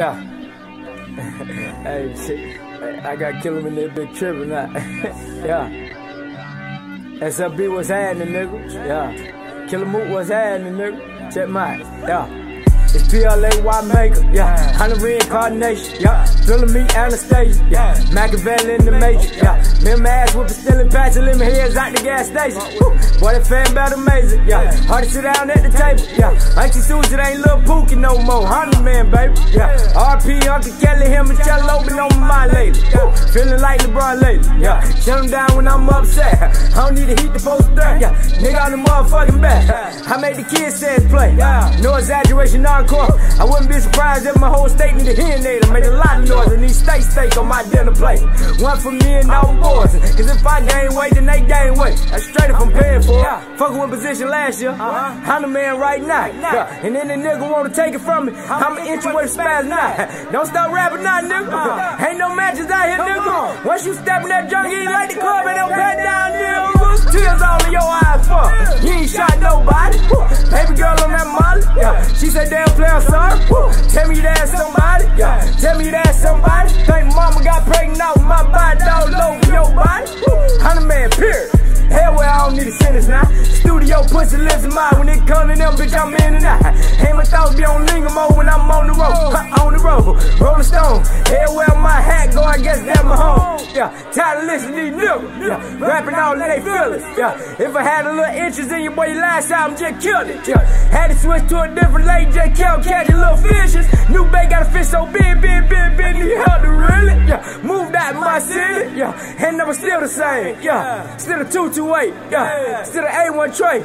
Yeah. hey. I got kill him in that big trip or not. yeah. SLB was happening, nigga. Yeah. Killer Moot was happening, nigga. Check my Yeah. It's PLAY maker, yeah. Hunter reincarnation, yeah. Filling me Anastasia, yeah. Machiavelli in the matrix, yeah. Me and my ass whooping still in patch, let me heads out the gas station. Woo. Boy, that fan better amazing, yeah. Hard to sit down at the table, yeah. Auntie Susan ain't little Pookie no more. Hundred man, baby, yeah. RP Uncle Kelly, him and Cello been on my yeah. Feeling like LeBron lately, yeah. Shut him down when I'm upset. I don't need to heat the post yeah. Nigga on the motherfucking back. I made the kids says play, yeah. No exaggeration, no encore. I wouldn't be surprised if my whole state need a hearing aid. I made a lot of noise and these steak steak on my dinner plate. One for me and all boys. Cause if I gain weight, then they gain weight. That's straight up I'm paying for it. Fucking with position last year. Uh-huh. I'm the man right now. Yeah. And then the nigga wanna take it from me. I'm an inch away from spaz now. Don't stop rapping now, nigga. Uh-huh. Ain't no matches out here, nigga. Once you step in that jungle, you like the club and don't pat down, nigga. Tears all in your eyes, fuck. You ain't shot nobody. Girl on that molly. Yeah. She said, damn player, sorry. Tell me that somebody. Yeah. Tell me that somebody. Think mama got pregnant out my body all over your body. The man, period. Hell well, I don't need a sentence now. Studio pussy lips in mine. When it come to them, bitch, I'm in and out. Ain't my thoughts be on linger mode when I'm on the road. on the road. Rolling Stone. Hell well, my hat go, I guess that's my home. Yeah, tired of listening to these niggas. Yeah, rapping all they feelings. Yeah, if I had a little interest in your boy, last album just killed it. Yeah, had to switch to a different lane, just kept catching little fishes. New Bay got a fish so big, big, big, big, to reel it. Yeah, moved out my city. Yeah, and never still the same. Yeah, still a 228. Yeah, still an A1 tray.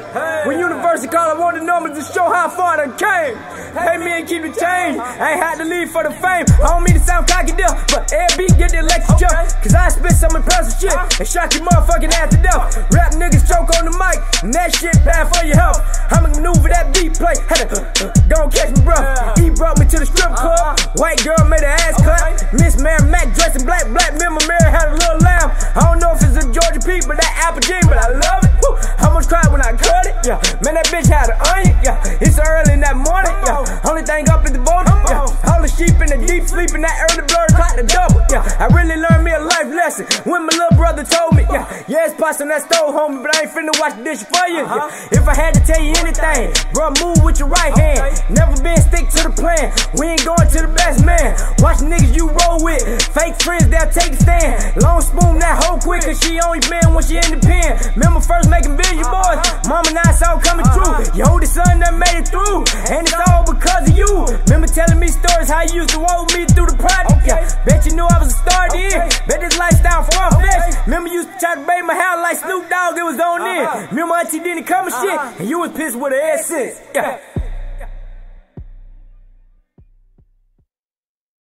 When University call, I want the numbers to show how far they came. Pay me and keep the change. I ain't had to leave for the fame. I don't mean to sound cocky deal, but beat get the electric jump. Cause I spit some impressive shit and shot your motherfucking ass to death. Rap niggas choke on the mic, and that shit bad for your health. I'ma maneuver that beat play. Had to uh, uh, go catch me, bro. He brought me to the strip club. White girl made her ass clap. Miss Mary Mac dressed in black, black. Remember Mary had a little lamb. I don't know if it's a Georgia Pete, but that apple gene, but I love it. Woo. How much cry when I cut it? Yeah, man, that bitch had an onion. Yeah, it's early in that morning. Yeah, only thing up at the bottom. Yeah, all the sheep in the deep sleep in that early blur clock the double. Yeah, I really learned me a life lesson when my little brother told me. Yeah, yeah, it's passing that stove homie, but I ain't finna wash the dish for you. Uh-huh. Yeah, if I had to tell you anything, bro, move with your right hand. Never been stick to the plan. We ain't going to the best man. Watch niggas you roll with. Fake friends, they'll take a stand. Long spoon that hoe quick, cause she only man when she in the pen. Remember first making vision boys? Uh-huh. Mama now it's all coming true. Uh-huh. Your oldest son that made it through. And it's all because of you. Telling me stories how you used to walk me through the project. Yeah. Bet you knew I was a star then. Bet this lifestyle far fetched. Remember you used to try to bathe my hair like Snoop Dogg, it was on in. Uh-huh. Remember Auntie didn't come and shit. Uh-huh. And you was pissed with her essence. Yeah.